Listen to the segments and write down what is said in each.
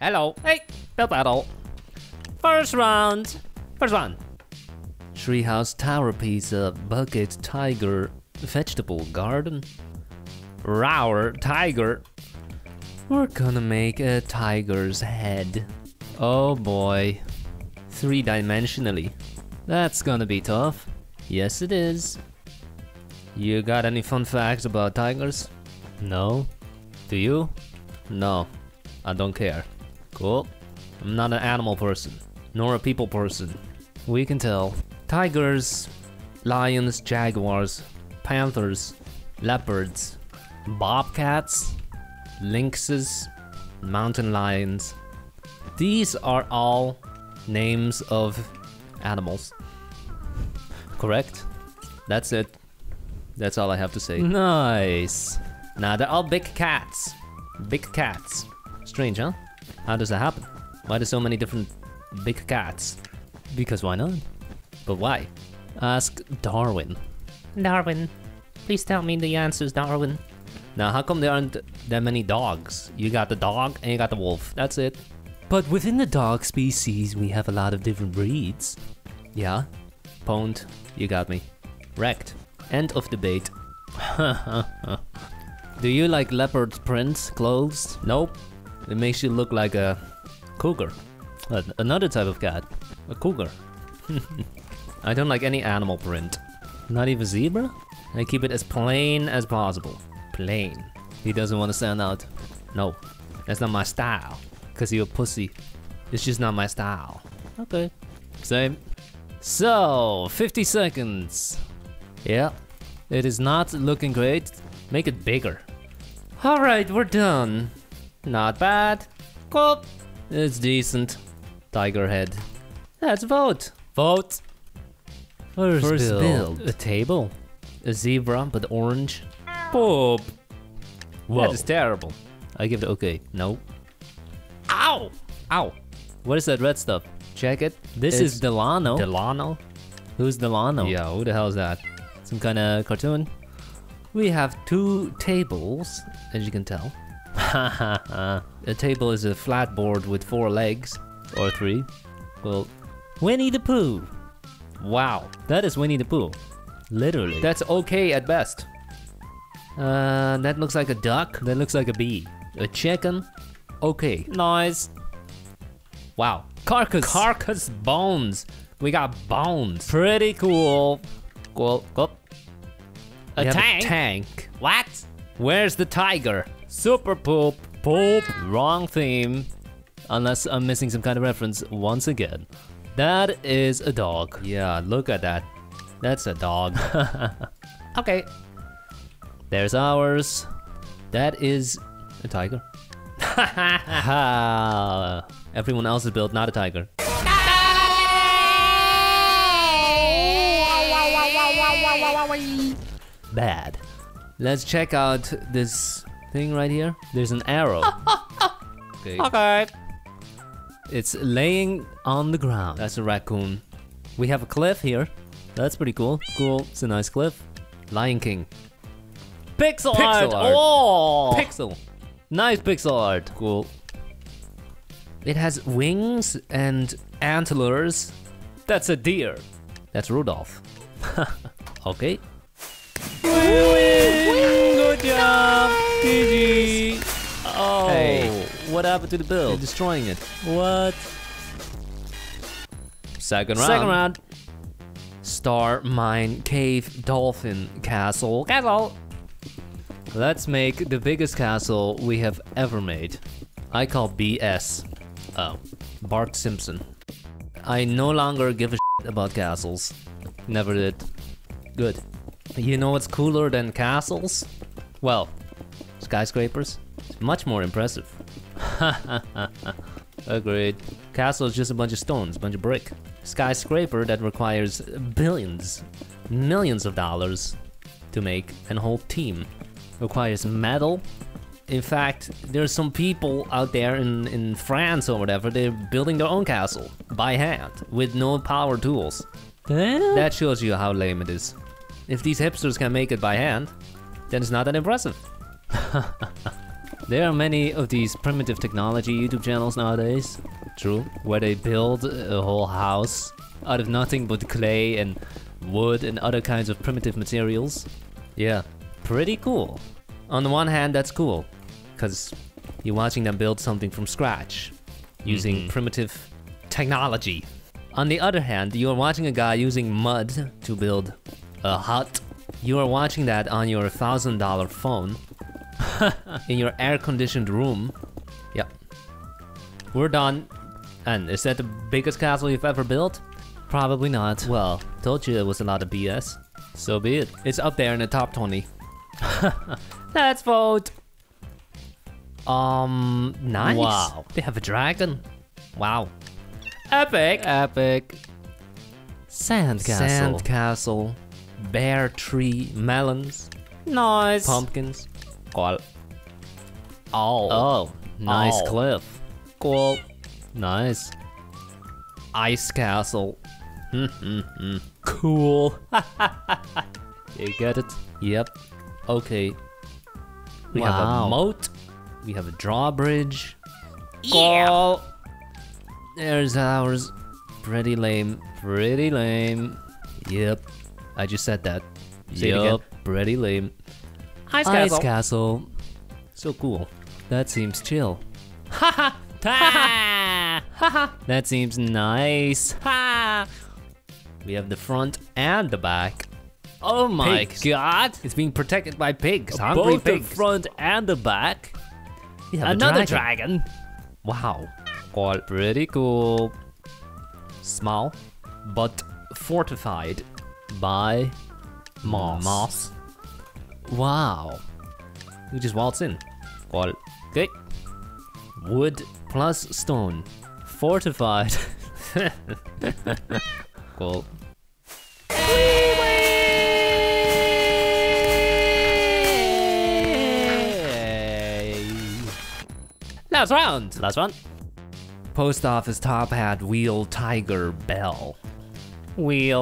Hello. Hey, Build Battle. First round. First round. Treehouse Tower Pizza Bucket Tiger Vegetable Garden. Rower Tiger. We're gonna make a tiger's head. Oh boy. Three dimensionally. That's gonna be tough. Yes, it is. You got any fun facts about tigers? No? Do you? No. I don't care. Cool. I'm not an animal person, nor a people person. We can tell. Tigers, lions, jaguars, panthers, leopards, bobcats, lynxes, mountain lions. These are all names of animals. Correct? That's it. That's all I have to say. Nice. Now they're all big cats. Big cats. Strange, huh? How does that happen? Why there's so many different big cats? Because why not? But why? Ask Darwin. Darwin, please tell me the answers, Darwin. Now, how come there aren't that many dogs? You got the dog and you got the wolf. That's it. But within the dog species, we have a lot of different breeds. Yeah? Pwned, you got me. Wrecked. End of debate. Do you like leopard print clothes? Nope. It makes you look like a cougar. Another type of cat. A cougar. I don't like any animal print. Not even zebra? I keep it as plain as possible. Plain. He doesn't want to stand out. No, that's not my style. Cause you're a pussy. It's just not my style. Okay. Same. So, 50 seconds. Yeah, it is not looking great. Make it bigger. Alright, we're done. Not bad. Cool. It's decent. Tiger head. Let's vote. Vote. First, First build. build. A table. A zebra, but orange. Poop. Whoa. That is terrible. I give it okay. No. Ow! Ow. What is that red stuff? Check it. This It's is Delano. Delano? Who's Delano? Yeah, who the hell is that? Some kind of cartoon. We have two tables, as you can tell. a table is a flat board with four legs, or three. Well, Winnie the Pooh. Wow, that is Winnie the Pooh. Literally. That's okay at best. Uh, that looks like a duck. that looks like a bee. A chicken. Okay. Nice. Wow. Carcass. Carcass bones. We got bones. Pretty cool. Cool. Cool. A We tank? tank. What? Where's the tiger? Super poop. Poop. Wrong theme. Unless I'm missing some kind of reference once again. That is a dog. Yeah, look at that. That's a dog. okay. There's ours. That is a tiger. Everyone else is built, not a tiger. Bad. Let's check out this thing right here. There's an arrow. okay. Okay. It's laying on the ground. That's a raccoon. We have a cliff here. That's pretty cool. Cool. It's a nice cliff. Lion King. Pixel, Pixel art. art. Oh. Pixel. Nice pixel art. Cool. It has wings and antlers. That's a deer. That's Rudolph. okay. Good job. GG. Oh. Hey, what happened to the build? You're destroying it. What? Second round. Second round. Star Mine Cave Dolphin Castle. Castle! Let's make the biggest castle we have ever made. I call BS. Oh, uh, Bart Simpson. I no longer give a shit about castles. Never did. Good. You know what's cooler than castles? Well, skyscrapers. It's much more impressive. Agreed. Castle is just a bunch of stones, a bunch of brick. Skyscraper that requires billions, millions of dollars to make, and whole team. Requires metal. In fact, there's some people out there in, in France or whatever, they're building their own castle by hand with no power tools. That shows you how lame it is. If these hipsters can make it by hand, then it's not that impressive. There are many of these primitive technology YouTube channels nowadays. True. Where they build a whole house out of nothing but clay and wood and other kinds of primitive materials. Yeah, pretty cool. On the one hand, that's cool, because you're watching them build something from scratch using Mhm. primitive technology. On the other hand, you are watching a guy using mud to build a hut. You are watching that on your thousand dollar phone in your air conditioned room. Yep. We're done. And is that the biggest castle you've ever built? Probably not. Well, told you it was a lot of BS. So be it. It's up there in the top 20. Let's vote. Um, nice. Wow. They have a dragon. Wow. Epic. Epic. Sand Sandcastle. castle. Bear tree. Melons. Nice. Pumpkins. Cool. Oh. Oh. Nice Oh. cliff. Cool. Nice. Ice castle. Cool. You get it? Yep. Okay. We have a moat. We have a drawbridge. Cool. There's ours. Pretty lame. Pretty lame. Yep. I just said that. Say it again. Pretty lame. Ice Ice castle. castle. So cool. That seems chill. Ha! ha! That seems nice. Ha! We have the front and the back. Oh my Pigs. god! It's being protected by pigs. Hungry Both the front and the back. We have a Another dragon. dragon. Wow. Cool. Pretty cool. Small, but fortified by moss. Moss. Wow. We just waltz in. Cool. Okay. Wood plus stone. Fortified. cool. Last round. Last one. Post office top hat wheel tiger bell. Wheel.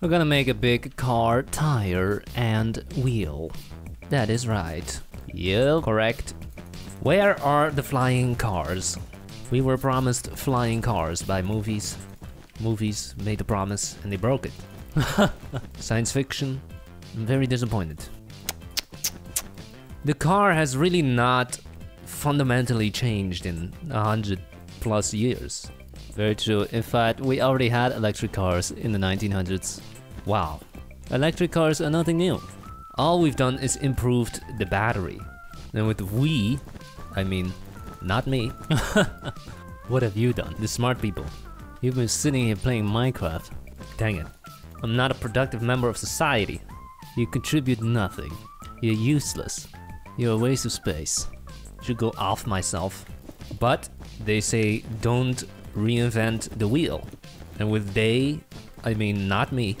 We're gonna make a big car tire and wheel. That is right. Yep. Correct. Where are the flying cars? We were promised flying cars by movies. Movies made a promise and they broke it. Science fiction. I'm very disappointed. The car has really not fundamentally changed in a hundred plus years. Very true. In fact, we already had electric cars in the 1900s. Wow. Electric cars are nothing new. All we've done is improved the battery. And with we, I mean, not me, What have you done? the smart people. You've been sitting here playing Minecraft. Dang it. I'm not a productive member of society. You contribute nothing. You're useless. You're a waste of space. Should go off myself. But they say don't reinvent the wheel. And with they, I mean not me.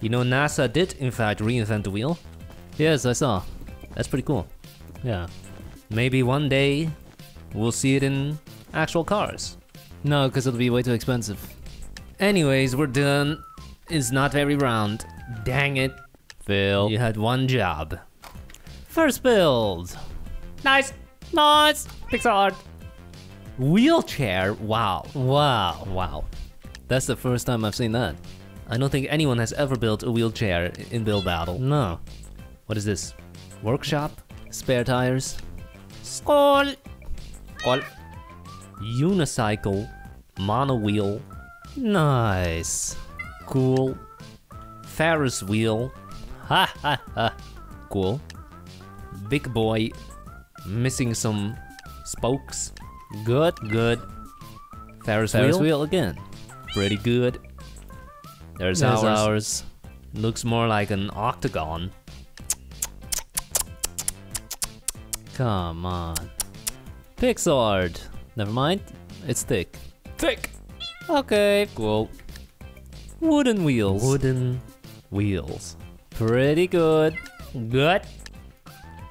You know, NASA did in fact reinvent the wheel. Yes, I saw. That's pretty cool. Yeah. Maybe one day we'll see it in actual cars. No, because it'll be way too expensive. Anyways, we're done. It's not very round. Dang it. Phil. You had one job. First build. Nice. Nice. Pixel art. Wheelchair. Wow. Wow. Wow. That's the first time I've seen that. I don't think anyone has ever built a wheelchair in Build Battle. No. What is this? Workshop? Spare tires. Skull. Skull. Unicycle. Mono wheel. Nice. Cool. Ferris wheel. Ha ha ha. Cool. Big boy. Missing some spokes. Good. Good. Ferris, Ferris wheel. wheel again. Pretty good. There's, There's ours. ours. Looks more like an octagon. Come on. Pixel art. Never mind. It's thick. Thick. Okay. Cool. Wooden wheels. Wooden wheels. Pretty good. Good.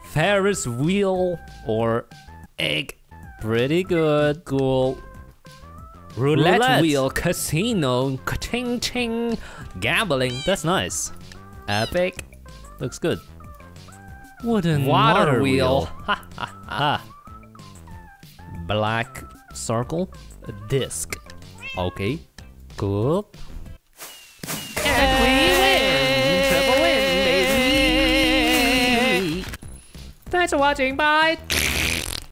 Ferris wheel or egg. Pretty good. Cool. Roulette, Roulette. wheel, casino, ka-ching ching, gambling. That's nice. Epic. Looks good. Wooden Water, water wheel. Ha ha ha. Black circle. A disc. Okay. Good. And we win! Triple win, baby! Thanks for watching. Bye.